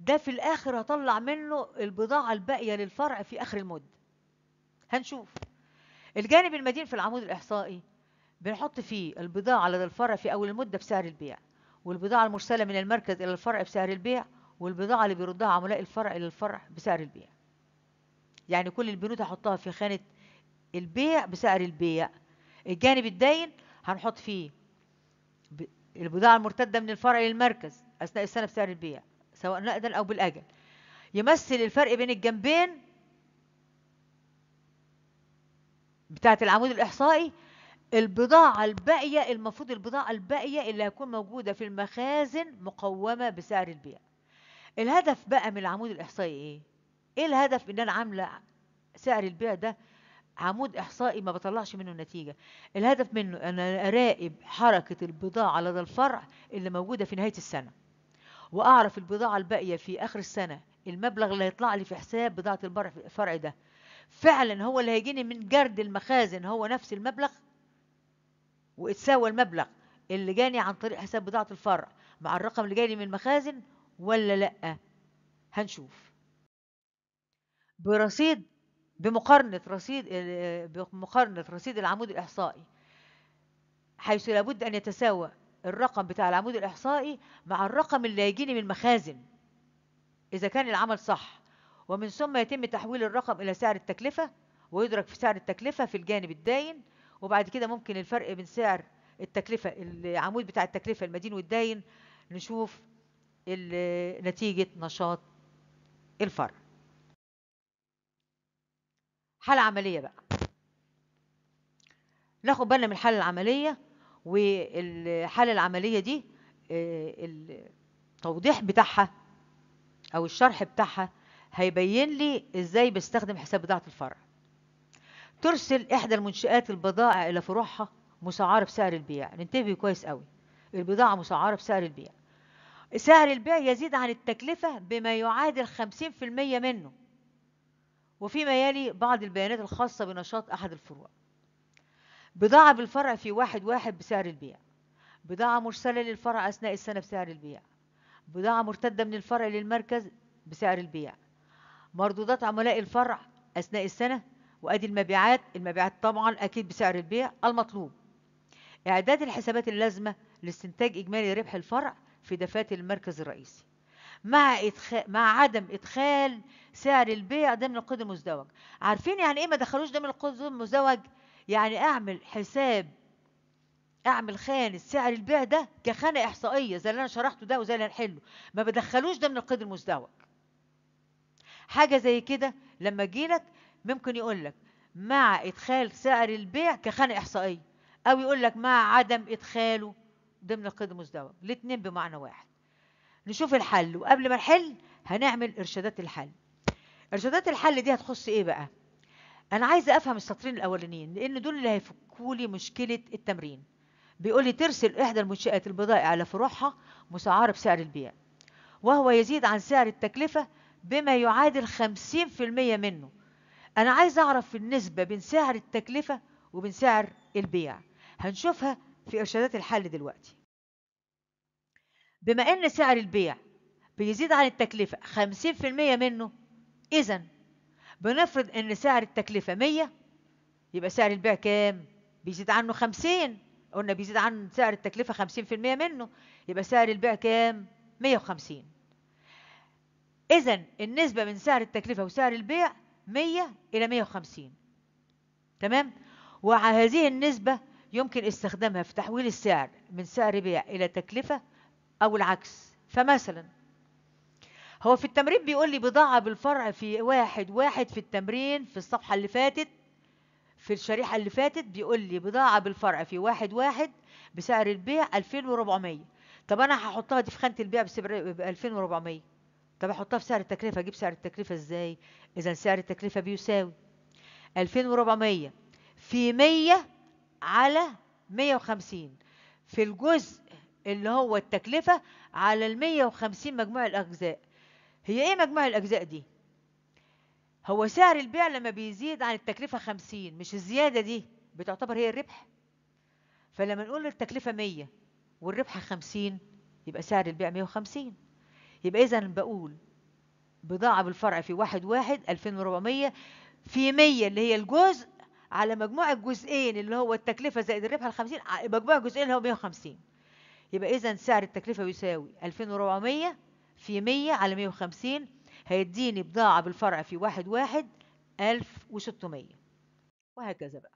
ده في الآخر هطلع منه البضاعة الباقية للفرع في آخر المدة. هنشوف. الجانب المدين في العمود الإحصائي بنحط فيه البضاعة لدى الفرع في أول المدة بسعر البيع والبضاعة المرسلة من المركز إلى الفرع بسعر البيع والبضاعة اللي بيردها عملاء الفرع إلى الفرع بسعر البيع. يعني كل البنود هحطها في خانة البيع بسعر البيع. الجانب الداين هنحط فيه البضاعة المرتدة من الفرع للمركز أثناء السنة بسعر البيع سواء نقدا أو بالأجل. يمثل الفرق بين الجنبين بتاعة العمود الإحصائي البضاعة الباقية المفروض البضاعة الباقية اللي هتكون موجودة في المخازن مقومة بسعر البيع. الهدف بقى من العمود الإحصائي إيه؟ إيه الهدف إن أنا عاملة سعر البيع ده عمود إحصائي ما بطلعش منه نتيجة الهدف منه أنا أراقب حركة البضاعة لدى الفرع اللي موجودة في نهاية السنة وأعرف البضاعة الباقية في آخر السنة المبلغ اللي هيطلع لي في حساب بضاعة الفرع ده. فعلا هو اللي هيجيني من جرد المخازن هو نفس المبلغ؟ واتساوى المبلغ اللي جاني عن طريق حساب بضاعة الفرع مع الرقم اللي جاني من المخازن ولا لأ؟ هنشوف. برصيد بمقارنة رصيد بمقارنة رصيد العمود الإحصائي حيث لابد أن يتساوى الرقم بتاع العمود الإحصائي مع الرقم اللي هيجيني من المخازن إذا كان العمل صح ومن ثم يتم تحويل الرقم إلى سعر التكلفة ويدرك في سعر التكلفة في الجانب الداين وبعد كده ممكن الفرق بين سعر التكلفة العمود بتاع التكلفة المدين والداين نشوف نتيجة نشاط الفرق حالة عملية بقى. ناخد بالنا من الحالة العملية والحالة العملية دي التوضيح بتاعها أو الشرح بتاعها هيبين لي إزاي بستخدم حساب بضاعة الفرع ترسل إحدى المنشآت البضائع إلى فروعها مسعرة بسعر البيع. ننتبه كويس قوي البضاعة مسعرة بسعر البيع. سعر البيع يزيد عن التكلفة بما يعادل 50% منه وفيما يلي بعض البيانات الخاصة بنشاط أحد الفروع. بضاعة بالفرع في واحد واحد بسعر البيع. بضاعة مرسلة للفرع أثناء السنة بسعر البيع. بضاعة مرتدة من الفرع للمركز بسعر البيع. مردودات عملاء الفرع أثناء السنة وأدي المبيعات المبيعات طبعا أكيد بسعر البيع المطلوب. إعداد الحسابات اللازمة لاستنتاج إجمالي ربح الفرع في دفاتر المركز الرئيسي. مع إدخال مع عدم إدخال سعر البيع ضمن القيد المزدوج. عارفين يعني إيه ما دخلوش ضمن القيد المزدوج؟ يعني أعمل حساب أعمل خانة سعر البيع ده كخانة إحصائية زي اللي أنا شرحته ده وزي اللي هنحله. ما بدخلوش ضمن القيد المزدوج. حاجة زي كده لما أجيلك ممكن يقول لك مع إدخال سعر البيع كخانة إحصائية. أو يقول لك مع عدم إدخاله ضمن القيد المزدوج الاثنين بمعنى واحد. نشوف الحل وقبل ما نحل هنعمل إرشادات الحل. إرشادات الحل دي هتخص إيه بقى؟ أنا عايزة أفهم السطرين الأولانيين لأن دول اللي هيفكوا لي مشكلة التمرين. بيقول لي ترسل إحدى المنشآت البضائع على فروعها مسعرة بسعر البيع وهو يزيد عن سعر التكلفة بما يعادل 50% منه. أنا عايز أعرف النسبة بين سعر التكلفة وبين سعر البيع. هنشوفها في إرشادات الحل دلوقتي بما أن سعر البيع بيزيد عن التكلفة 50% منه إذا بنفرض أن سعر التكلفة 100 يبقى سعر البيع كام؟ بيزيد عنه 50 قلنا بيزيد عن سعر التكلفة 50% منه يبقى سعر البيع كام؟ 150 إذا النسبة من سعر التكلفة وسعر البيع 100 إلى 150 تمام؟ وهذه النسبة يمكن استخدامها في تحويل السعر من سعر بيع إلى تكلفة أو العكس. فمثلا هو في التمرين بيقول لي بضاعة بالفرع في واحد واحد في التمرين في الصفحة اللي فاتت في الشريحة اللي فاتت بيقول لي بضاعة بالفرع في واحد واحد بسعر البيع 2400 طب أنا هحطها دي في خانة البيع ب 2400 طب أحطها في سعر التكلفة أجيب سعر التكلفة إزاي؟ اذا سعر التكلفة بيساوي 2400 في 100 على 150 في الجزء اللي هو التكلفة على ال 150 مجموع الأجزاء. هي إيه مجموع الأجزاء دي؟ هو سعر البيع لما بيزيد عن التكلفة 50 مش الزيادة دي بتعتبر هي الربح؟ فلما نقول التكلفة 100 والربح 50 يبقى سعر البيع 150 يبقى إذا بقول بضاعة بالفرع في واحد واحد 2400 في 100 اللي هي الجزء على مجموع الجزئين اللي هو التكلفة زائد الربح ال 50 مجموع الجزئين اللي هو 150 يبقى إذا سعر التكلفة بيساوي 2400 في 100 على 150 هيديني بضاعة بالفرع في واحد واحد 1600 وهكذا بقى.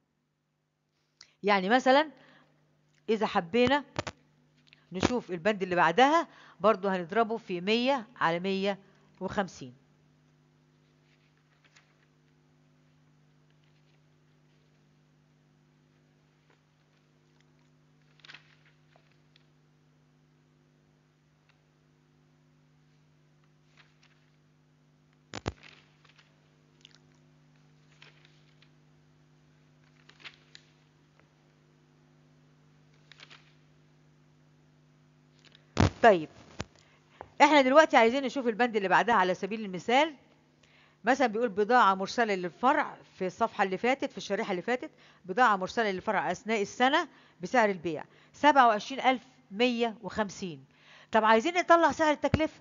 يعني مثلا إذا حبينا نشوف البند اللي بعدها برضو هنضربه في 100 على 150 طيب إحنا دلوقتي عايزين نشوف البند اللي بعدها على سبيل المثال. مثلا بيقول بضاعة مرسلة للفرع في الصفحة اللي فاتت في الشريحة اللي فاتت بضاعة مرسلة للفرع أثناء السنة بسعر البيع 27150 طب عايزين نطلع سعر التكلفة؟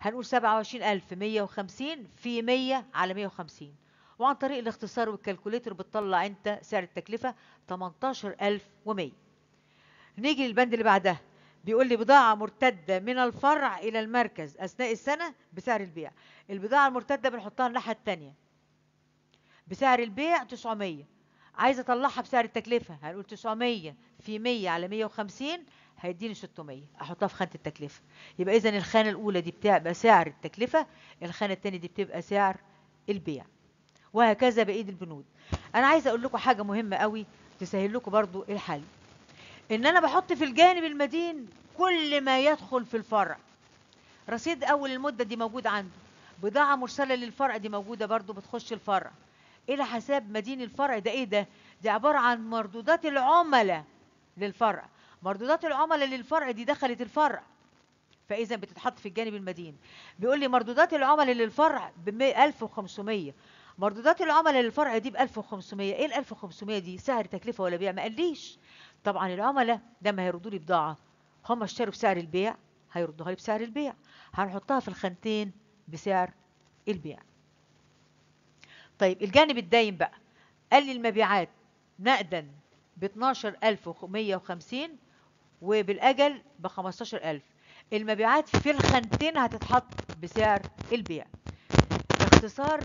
هنقول 27150 في 100 على 150 وعن طريق الاختصار والكالكوليتر بتطلع أنت سعر التكلفة 18100 نيجي للبند اللي بعدها. بيقول لي بضاعة مرتدة من الفرع إلى المركز أثناء السنة بسعر البيع. البضاعة المرتدة بنحطها الناحية التانية. بسعر البيع 900 عايزة أطلعها بسعر التكلفة. هنقول 900 في 100 على 150 هيديني 600 أحطها في خانة التكلفة. يبقى إذا الخانة الأولى دي بتبقى سعر التكلفة الخانة التانية دي بتبقى سعر البيع. وهكذا بقية البنود. أنا عايزة أقول لكم حاجة مهمة قوي تسهل لكم برضو الحل. إن أنا بحط في الجانب المدين كل ما يدخل في الفرع. رصيد أول المدة دي موجود عنده بضاعة مرسلة للفرع دي موجودة برضو بتخش الفرع. إلى حساب مدين الفرع ده؟ إيه ده؟ دي عبارة عن مردودات العملاء للفرع. مردودات العملاء للفرع دي دخلت الفرع. فإذا بتتحط في الجانب المدين. بيقول لي مردودات العملاء للفرع ب 1500 مردودات العملاء للفرع دي ب 1500 إيه ال 1500 دي؟ سعر تكلفة ولا بيع؟ ما قاليش. طبعا العملاء لما هيردوا لي بضاعة هم اشتروا بسعر البيع هيردوها لي بسعر البيع. هنحطها في الخانتين بسعر البيع. طيب الجانب الدايم بقى. قال لي المبيعات نقدا ب 12150 وبالأجل ب 15000 المبيعات في الخانتين هتتحط بسعر البيع. باختصار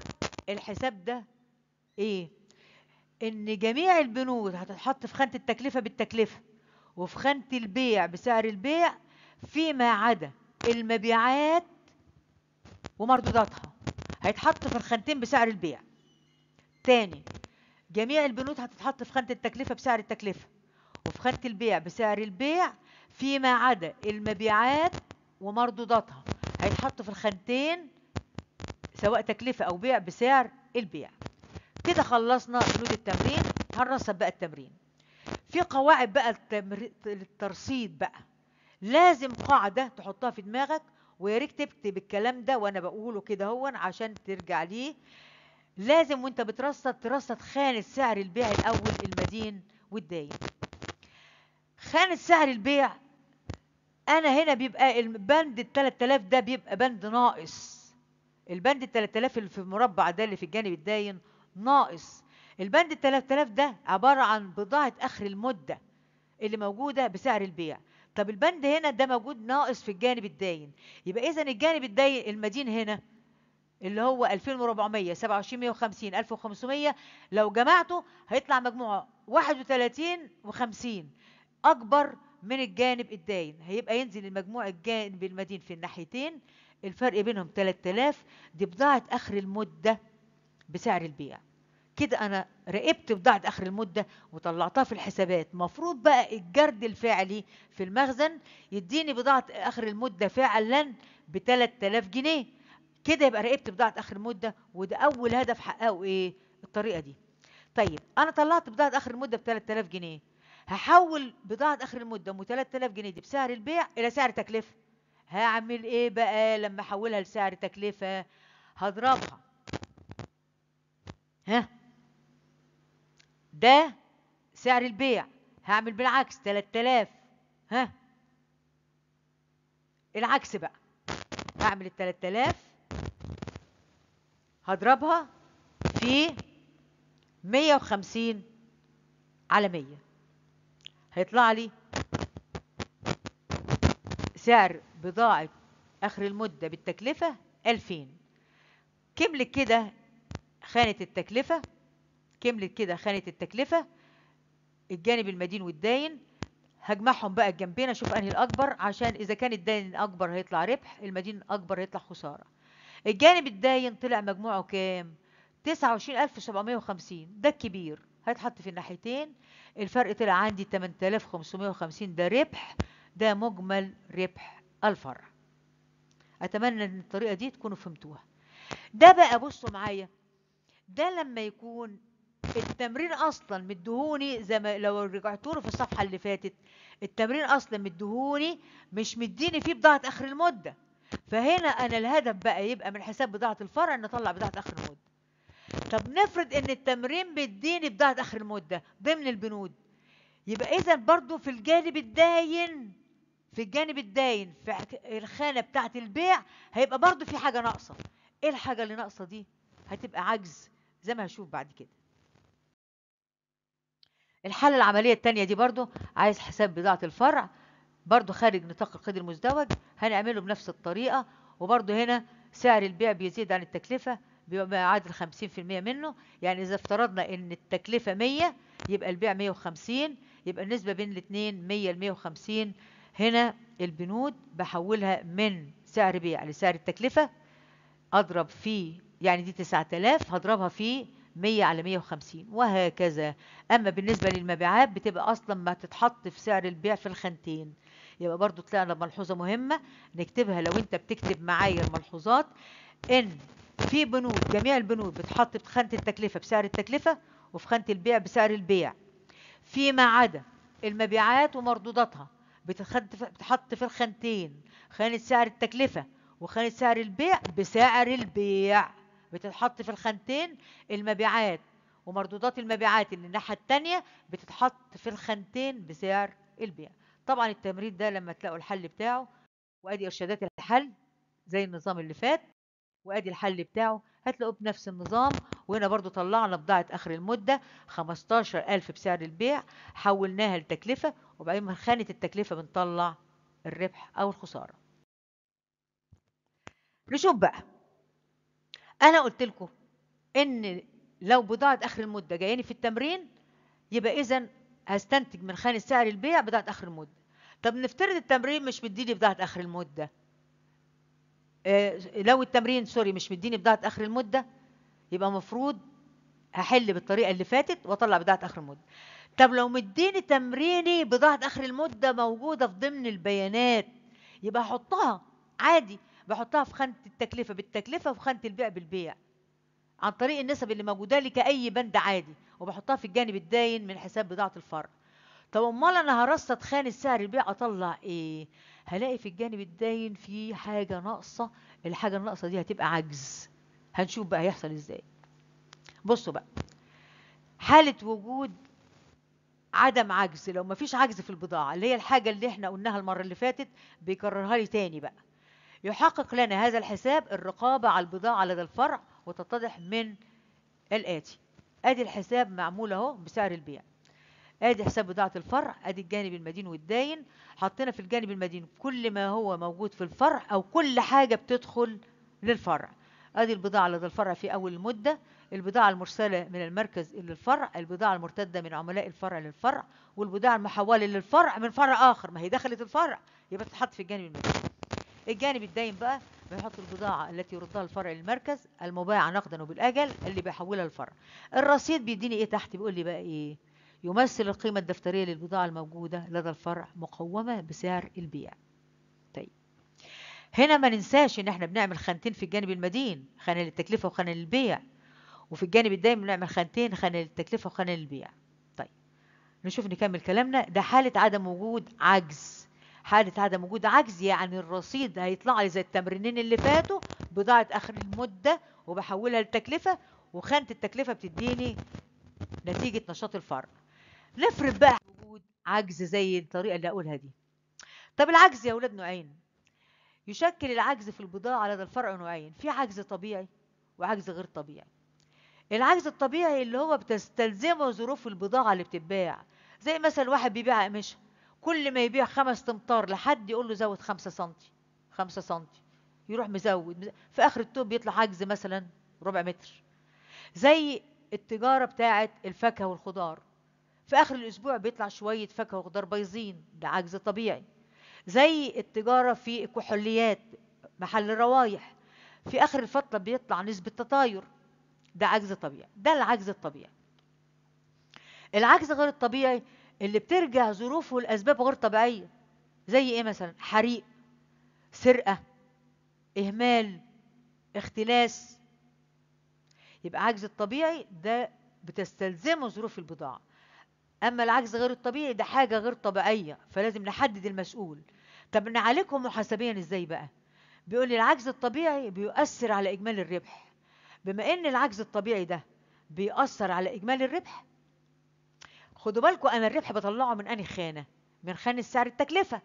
الحساب ده إيه؟ إن جميع البنود هتتحط في خانة التكلفة بالتكلفة وفي خانة البيع بسعر البيع فيما عدا المبيعات ومردوداتها هيتحط في الخانتين بسعر البيع. تاني جميع البنود هتتحط في خانة التكلفة بسعر التكلفة وفي خانة البيع بسعر البيع فيما عدا المبيعات ومردوداتها هيتحط في الخانتين سواء تكلفة أو بيع بسعر البيع. كده خلصنا بنود التمرين هنرسب بقى التمرين. في قواعد بقى. الترصيد بقى. لازم قاعدة تحطها في دماغك ويا ريت تكتب الكلام ده وأنا بقوله كده هو عشان ترجع ليه. لازم وأنت بترصد ترصد خانة سعر البيع الأول المدين والداين خانة سعر البيع أنا هنا بيبقى البند ال 3000 ده بيبقى بند ناقص. البند ال 3000 اللي في المربع ده اللي في الجانب الداين ناقص. البند ال 3000 ده عبارة عن بضاعة آخر المدة اللي موجودة بسعر البيع. طب البند هنا ده موجود ناقص في الجانب الداين. يبقى إذا الجانب الداين المدين هنا اللي هو 2400 2750 1500 لو جمعته هيطلع مجموعه 31 و50 أكبر من الجانب الداين. هيبقى ينزل المجموع الجانب المدين في الناحيتين. الفرق بينهم 3000 دي بضاعة آخر المدة بسعر البيع. كده أنا راقبت بضاعه آخر المدة وطلعتها في الحسابات. مفروض بقى الجرد الفعلي في المخزن يديني بضاعة آخر المدة فعلا ب 3000 جنيه. كده يبقى راقبت بضاعه آخر المدة وده أول هدف حققه إيه؟ الطريقة دي. طيب أنا طلعت بضاعة آخر المدة ب 3000 جنيه. هحول بضاعة آخر المدة أم 3000 جنيه دي بسعر البيع إلى سعر تكلفة؟ هعمل إيه بقى لما أحولها لسعر تكلفة؟ هضربها. ها. ده سعر البيع. هعمل بالعكس 3000 ها. العكس بقى. هعمل ال 3000 هضربها في 150 على 100 هيطلع لي سعر بضاعة آخر المدة بالتكلفة 2000 كملت كده خانة التكلفة كملت كده خانة التكلفة الجانب المدين والداين هجمعهم بقى الجنبين أشوف أنهي الأكبر عشان إذا كان الداين اكبر هيطلع ربح المدين اكبر هيطلع خسارة. الجانب الداين طلع مجموعه كام؟ 29750 ده الكبير. هيتحط في الناحيتين. الفرق طلع عندي 8550 ده ربح ده مجمل ربح الفرع. أتمنى إن الطريقة دي تكونوا فهمتوها. ده بقى بصوا معايا ده لما يكون التمرين أصلا مدهوني زي ما لو رجعتوا في الصفحة اللي فاتت التمرين أصلا مدهوني مش مديني فيه بضاعة آخر المدة. فهنا أنا الهدف بقى يبقى من حساب بضاعة الفرع إن أطلع بضاعة آخر المدة. طب نفرض إن التمرين بيديني بضاعة آخر المدة ضمن البنود. يبقى اذا برضو في الجانب الداين في الجانب الداين في الخانة بتاعة البيع هيبقى برضو في حاجة ناقصة. إيه الحاجة اللي ناقصة دي؟ هتبقى عجز. زي ما هشوف بعد كده. الحالة العملية التانية دي برضو عايز حساب بضاعة الفرع برضو خارج نطاق القيد المزدوج هنعمله بنفس الطريقة وبرضو هنا سعر البيع بيزيد عن التكلفة بيبقى عادل 50% منه. يعني إذا افترضنا إن التكلفة 100 يبقى البيع 150 يبقى النسبة بين الاثنين 100 ل 150 هنا البنود بحولها من سعر بيع لسعر التكلفة أضرب فيه يعني دي 9000 هضربها في 100 على 150 وهكذا. أما بالنسبة للمبيعات بتبقى أصلا ما تتحط في سعر البيع في الخانتين. يبقى برضو طلعنا بملحوظة مهمة نكتبها لو أنت بتكتب معايا الملحوظات إن في بنود جميع البنود بتحط في خانة التكلفة بسعر التكلفة وفي خانة البيع بسعر البيع. فيما عدا المبيعات ومردوداتها بتحط في الخانتين خانة سعر التكلفة وخانة سعر البيع بسعر البيع. بتتحط في الخانتين المبيعات ومردودات المبيعات اللي الناحية التانية بتتحط في الخانتين بسعر البيع. طبعا التمرين ده لما تلاقوا الحل بتاعه وأدي إرشادات الحل زي النظام اللي فات وأدي الحل بتاعه هتلاقوه بنفس النظام. وهنا برضو طلعنا بضاعة آخر المدة 15000 بسعر البيع حولناها لتكلفة وبعدين من خانة التكلفة بنطلع الربح أو الخسارة. نشوف بقى. أنا قلت لكم إن لو بضاعة آخر المدة جاياني في التمرين يبقى اذا هستنتج من خانة سعر البيع بضاعة آخر المدة. طب نفترض التمرين مش مديني بضاعة آخر المدة. آه لو التمرين سوري مش مديني بضاعة آخر المدة يبقى المفروض هحل بالطريقة اللي فاتت وأطلع بضاعة آخر المدة. طب لو مديني تمريني بضاعة آخر المدة موجودة في ضمن البيانات يبقى أحطها عادي. بحطها في خانة التكلفة بالتكلفة وفي خانة البيع بالبيع عن طريق النسب اللي موجودة لي كأي بند عادي وبحطها في الجانب الداين من حساب بضاعة الفرع. طب أمال أنا هرصد خانه سعر البيع أطلع إيه؟ هلاقي في الجانب الداين في حاجة ناقصة الحاجة الناقصة دي هتبقى عجز. هنشوف بقى هيحصل إزاي. بصوا بقى حالة وجود عدم عجز لو مفيش عجز في البضاعة اللي هي الحاجة اللي إحنا قلناها المرة اللي فاتت بيكررها لي تاني بقى. يحقق لنا هذا الحساب الرقابة على البضاعة لدى الفرع وتتضح من الآتي. آدي الحساب معمول أهو بسعر البيع. آدي حساب بضاعة الفرع آدي الجانب المدين والداين. حطينا في الجانب المدين كل ما هو موجود في الفرع أو كل حاجة بتدخل للفرع. آدي البضاعة لدى الفرع في أول المدة البضاعة المرسلة من المركز إلى الفرع البضاعة المرتدة من عملاء الفرع للفرع والبضاعة المحولة للفرع من فرع آخر. ما هي دخلت الفرع يبقى تتحط في الجانب المدين. الجانب الداين بقى بيحط البضاعة التي يردها الفرع للمركز المباعة نقدا وبالأجل اللي بيحولها الفرع. الرصيد بيديني إيه تحت؟ بيقول لي بقى إيه؟ يمثل القيمة الدفترية للبضاعة الموجودة لدى الفرع مقومة بسعر البيع. طيب. هنا ما ننساش إن إحنا بنعمل خانتين في الجانب المدين خانة للتكلفة وخانة للبيع. وفي الجانب الدايم بنعمل خانتين خانة للتكلفة وخانة للبيع. طيب. نشوف نكمل كلامنا. ده حالة عدم وجود عجز. حالة عدم وجود عجز يعني الرصيد هيطلع لي زي التمرينين اللي فاتوا بضاعة آخر المدة وبحولها لتكلفة وخانة التكلفة بتديني نتيجة نشاط الفرع نفرض بقى وجود عجز زي الطريقة اللي أقولها دي. طب العجز يا أولاد نوعين. يشكل العجز في البضاعة لدى الفرع نوعين في عجز طبيعي وعجز غير طبيعي. العجز الطبيعي اللي هو بتستلزمه ظروف البضاعة اللي بتتباع. زي مثلا واحد بيبيع قماشة كل ما يبيع خمس تمطار لحد يقول له زود خمسة سنتي خمسة سنتي. يروح مزود في آخر التوب بيطلع عجز مثلا ربع متر. زي التجارة بتاعة الفاكهة والخضار. في آخر الأسبوع بيطلع شوية فاكهة وخضار بايظين ده عجز طبيعي. زي التجارة في الكحوليات محل الروايح في آخر الفترة بيطلع نسبة تطاير ده عجز طبيعي ده العجز الطبيعي. العجز غير الطبيعي اللي بترجع ظروفه لأسباب غير طبيعية. زي إيه مثلا؟ حريق سرقة إهمال اختلاس. يبقى عجز الطبيعي ده بتستلزمه ظروف البضاعة. أما العجز غير الطبيعي ده حاجة غير طبيعية فلازم نحدد المسؤول. طب نعالجهم محاسبيا إزاي بقى؟ بيقول لي العجز الطبيعي بيؤثر على إجمالي الربح. بما إن العجز الطبيعي ده بيأثر على إجمالي الربح خدوا بالكم أنا الربح بطلعه من أنهي خانة؟ من خانة سعر التكلفة.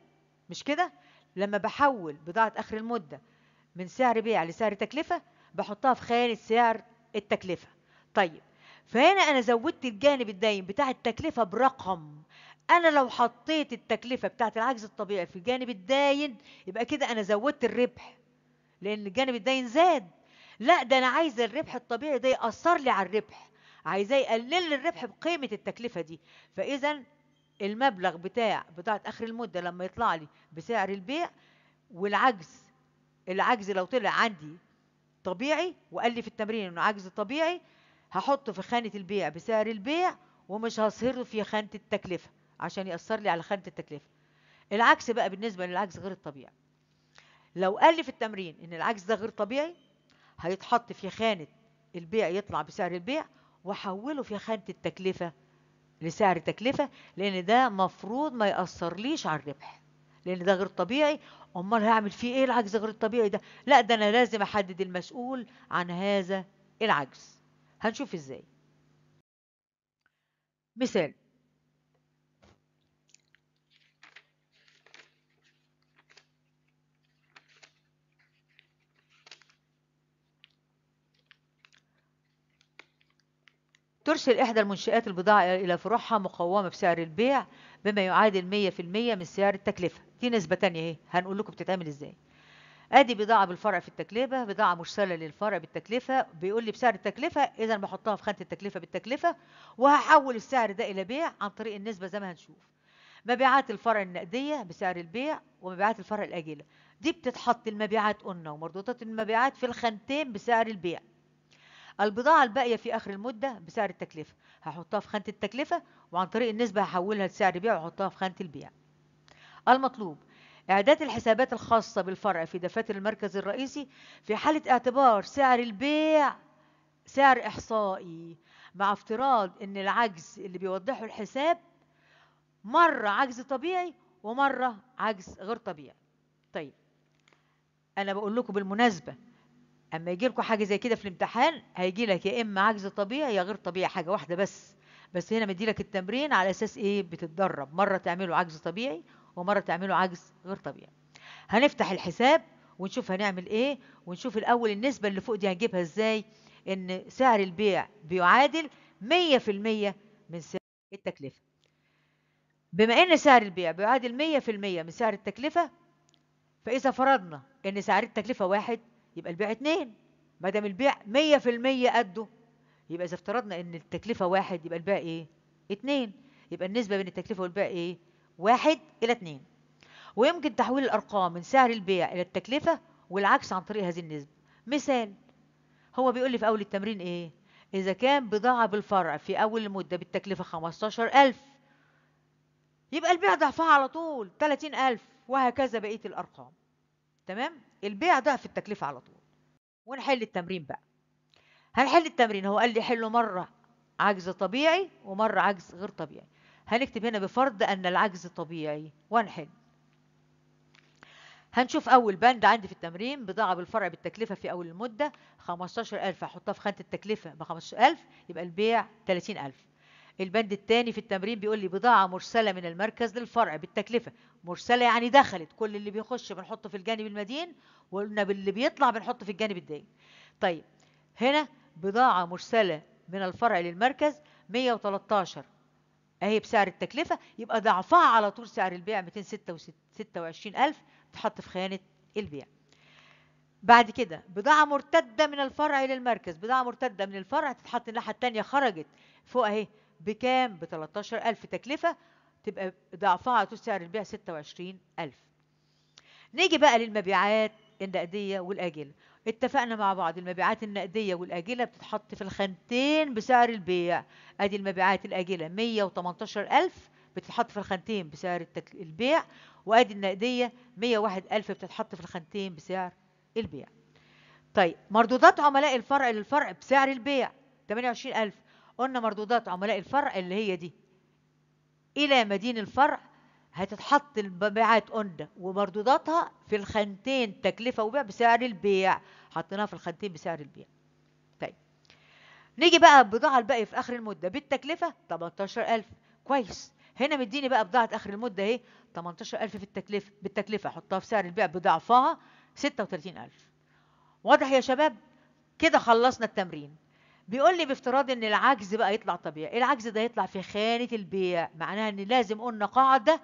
مش كده؟ لما بحول بضاعة آخر المدة من سعر بيع لسعر تكلفة بحطها في خانة سعر التكلفة. طيب فهنا أنا زودت الجانب الدايم بتاع التكلفة برقم. أنا لو حطيت التكلفة بتاعت العجز الطبيعي في الجانب الداين يبقى كده أنا زودت الربح. لأن الجانب الداين زاد. لا ده أنا عايز الربح الطبيعي ده يأثر لي على الربح. عايزاه يقلل الربح بقيمة التكلفة دي. فإذا المبلغ بتاع بتاعت آخر المدة لما يطلع لي بسعر البيع والعجز العجز لو طلع عندي طبيعي وقال لي في التمرين إنه عجز طبيعي هحطه في خانة البيع بسعر البيع ومش هصهره في خانة التكلفة عشان يأثر لي على خانة التكلفة. العكس بقى بالنسبة للعجز غير الطبيعي. لو قال لي في التمرين إن العجز ده غير طبيعي هيتحط في خانة البيع يطلع بسعر البيع وحوله في خانة التكلفة لسعر تكلفة لأن ده مفروض ما يأثرليش على الربح. لأن ده غير طبيعي. أمال هعمل فيه إيه العجز غير الطبيعي ده؟ لا ده أنا لازم أحدد المسؤول عن هذا العجز. هنشوف إزاي. مثال. ترسل إحدى المنشآت البضاعة إلى فروعها مقومة بسعر البيع بما يعادل 100% من سعر التكلفة. دي نسبة تانية اهي هنقول لكم بتتعمل إزاي. آدي بضاعة بالفرع في التكلفة بضاعة مرسلة للفرع بالتكلفة بيقول لي بسعر التكلفة إذا بحطها في خانة التكلفة بالتكلفة وهحول السعر ده إلى بيع عن طريق النسبة زي ما هنشوف. مبيعات الفرع النقدية بسعر البيع ومبيعات الفرع الآجلة. دي بتتحط المبيعات قلنا ومردودات المبيعات في الخانتين بسعر البيع. البضاعة الباقية في آخر المدة بسعر التكلفة. هحطها في خانة التكلفة وعن طريق النسبة هحولها لسعر بيع وأحطها في خانة البيع. المطلوب إعداد الحسابات الخاصة بالفرع في دفاتر المركز الرئيسي في حالة اعتبار سعر البيع سعر إحصائي مع افتراض إن العجز اللي بيوضحه الحساب مرة عجز طبيعي ومرة عجز غير طبيعي. طيب أنا بقول لكم بالمناسبة أما يجي لكم حاجة زي كده في الامتحان هيجي لك يا إما عجز طبيعي يا غير طبيعي حاجة واحدة بس. بس هنا مدي لك التمرين على أساس إيه؟ بتتدرب. مرة تعمله عجز طبيعي ومرة تعمله عجز غير طبيعي. هنفتح الحساب ونشوف هنعمل إيه ونشوف الأول النسبة اللي فوق دي هنجيبها إزاي إن سعر البيع بيعادل 100% من سعر التكلفة. بما إن سعر البيع بيعادل 100% من سعر التكلفة فإذا فرضنا إن سعر التكلفة واحد يبقى البيع اتنين ما دام البيع 100% قده يبقى إذا افترضنا إن التكلفة واحد يبقى البيع إيه؟ اتنين يبقى النسبة بين التكلفة والبيع إيه؟ واحد إلى اتنين ويمكن تحويل الأرقام من سعر البيع إلى التكلفة والعكس عن طريق هذه النسبة مثال هو بيقول لي في أول التمرين إيه؟ إذا كان بضاعة بالفرع في أول المدة بالتكلفة 15000 يبقى البيع ضعفها على طول 30000 وهكذا بقية الأرقام تمام؟ البيع ضعف التكلفة على طول. ونحل التمرين بقى. هنحل التمرين. هو قال لي حله مرة عجز طبيعي ومرة عجز غير طبيعي. هنكتب هنا بفرض أن العجز طبيعي ونحل. هنشوف أول بند عندي في التمرين بضاعة بالفرع بالتكلفة في أول المدة 15000 هحطها في خانة التكلفة ب 15000 يبقى البيع 30000 البند الثاني في التمرين بيقول لي بضاعة مرسلة من المركز للفرع بالتكلفة. مرسلة يعني دخلت كل اللي بيخش بنحطه في الجانب المدين وقلنا باللي بيطلع بنحطه في الجانب الدائن طيب هنا بضاعة مرسلة من الفرع للمركز 113 أهي بسعر التكلفة. يبقى ضعفها على طول سعر البيع 226000 تحط في خانة البيع. بعد كده بضاعة مرتدة من الفرع للمركز. بضاعة مرتدة من الفرع تتحط الناحية التانية خرجت. فوق أهي بكام؟ ب 13000 تكلفة تبقى ضعفها على سعر البيع 26000 نيجي بقى للمبيعات النقدية والآجلة. اتفقنا مع بعض المبيعات النقدية والآجلة بتتحط في الخانتين بسعر البيع. أدي المبيعات الآجلة 118000 بتتحط في الخانتين بسعر. البيع وأدي النقدية 101000 بتتحط في الخانتين بسعر البيع. طيب مردودات عملاء الفرع للفرع بسعر البيع 28000 قلنا مردودات عملاء الفرع اللي هي دي. إلى مدين الفرع هتتحط المبيعات قلنا ومردوداتها في الخانتين تكلفة وبيع بسعر البيع. حطيناها في الخانتين بسعر البيع. طيب. نيجي بقى البضاعة الباقية في آخر المدة. بالتكلفة 18000 كويس. هنا مديني بقى بضاعة آخر المدة أهي 18000 في التكلفة بالتكلفة. احطها في سعر البيع بضعفها 36000 واضح يا شباب؟ كده خلصنا التمرين. بيقول لي بافتراض إن العجز بقى يطلع طبيعي. العجز ده يطلع في خانة البيع. معناها إن لازم قلنا قاعدة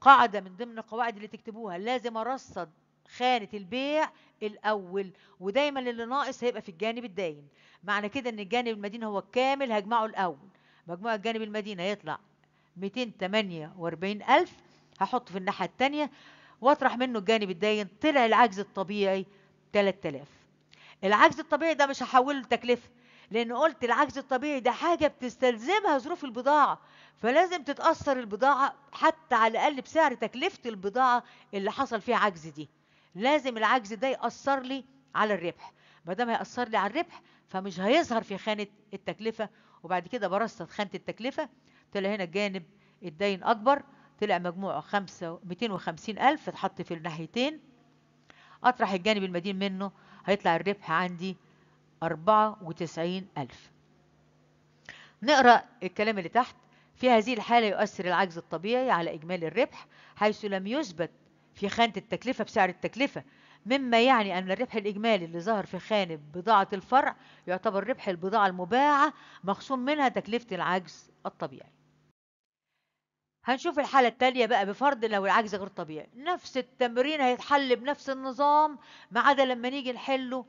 قاعدة من ضمن القواعد اللي تكتبوها. لازم أرصد خانة البيع الأول ودايما اللي ناقص هيبقى في الجانب الداين. معنى كده إن الجانب المدينة هو الكامل هجمعه الأول. مجموع الجانب المدينة هيطلع 248 ألف. هحطه في الناحية التانية واطرح منه الجانب الداين. طلع العجز الطبيعي 3000 العجز الطبيعي ده مش هحوله لتكلفة. لأن قلت العجز الطبيعي ده حاجة بتستلزمها ظروف البضاعة فلازم تتأثر البضاعة حتى على الأقل بسعر تكلفة البضاعة اللي حصل فيها عجز دي. لازم العجز ده يأثر لي على الربح. ما دام هيأثر لي على الربح فمش هيظهر في خانة التكلفة. وبعد كده برصد خانة التكلفة طلع هنا الجانب الدين أكبر طلع مجموعه خمسة 250 ألف اتحط في الناحيتين. أطرح الجانب المدين منه هيطلع الربح عندي 94 ألف. نقرأ الكلام اللي تحت. في هذه الحالة يؤثر العجز الطبيعي على إجمالي الربح حيث لم يثبت في خانة التكلفة بسعر التكلفة. مما يعني أن الربح الإجمالي اللي ظهر في خانة بضاعة الفرع يعتبر ربح البضاعة المباعة مخصوم منها تكلفة العجز الطبيعي. هنشوف الحالة التالية بقى بفرض لو العجز غير طبيعي. نفس التمرين هيتحل بنفس النظام ما عدا لما نيجي نحله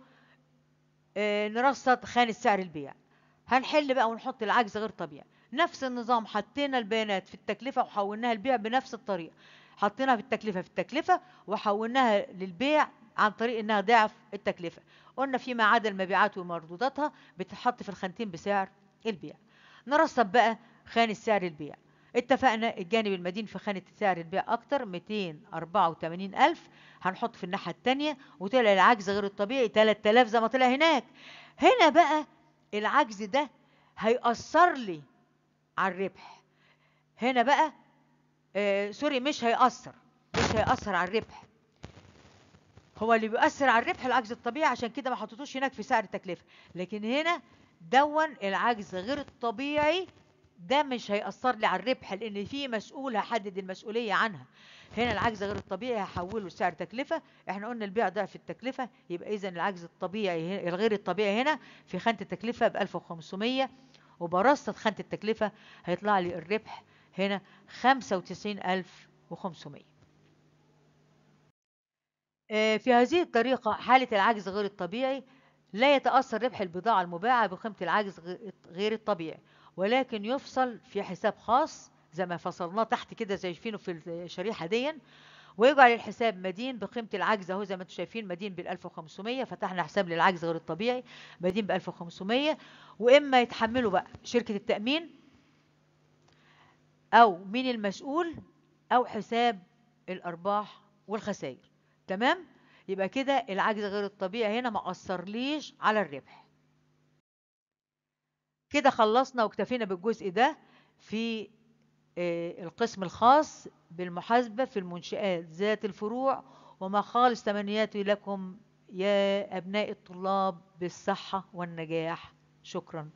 نرصد خانة سعر البيع. هنحل بقى ونحط العجز غير طبيعي. نفس النظام حطينا البيانات في التكلفة وحولناها البيع بنفس الطريقة. حطيناها في التكلفة في التكلفة وحولناها للبيع عن طريق إنها ضعف التكلفة. قلنا فيما عدا المبيعات ومردوداتها بتتحط في الخانتين بسعر البيع. نرصد بقى خانة سعر البيع. اتفقنا الجانب المدين في خانة سعر البيع أكتر 284 ألف. هنحط في الناحية التانية وطلع العجز غير الطبيعي 3000 زي ما طلع هناك. هنا بقى العجز ده هيأثر لي على الربح. هنا بقى آه سوري مش هيأثر مش هيأثر على الربح. هو اللي بيؤثر على الربح العجز الطبيعي عشان كده ما حطيتوش هناك في سعر التكلفة. لكن هنا دون العجز غير الطبيعي ده مش هيأثر لي على الربح لأن في مسؤول هحدد المسؤولية عنها. هنا العجز غير الطبيعي هحوله لسعر تكلفة. إحنا قلنا البيع ضعف التكلفة يبقى إذا العجز الطبيعي الغير الطبيعي هنا في خانة التكلفة ب 1500 وبرصد خانة التكلفة هيطلع لي الربح هنا 95500 في هذه الطريقة حالة العجز غير الطبيعي لا يتأثر ربح البضاعة المباعة بقيمة العجز غير الطبيعي. ولكن يفصل في حساب خاص زي ما فصلناه تحت كده زي شايفينه في الشريحة دي. ويجعل الحساب مدين بقيمة العجز اهو زي ما أنتم شايفين مدين بال 1500 فتحنا حساب للعجز غير الطبيعي مدين ب 1500 وإما يتحملوا بقى شركة التأمين أو مين المسؤول أو حساب الأرباح والخسائر. تمام؟ يبقى كده العجز غير الطبيعي هنا ما أثرليش على الربح. كده خلصنا واكتفينا بالجزء ده في آه، القسم الخاص بالمحاسبة في المنشآت. ذات الفروع وما خالص تمنياتي لكم يا أبناء الطلاب بالصحة والنجاح. شكراً.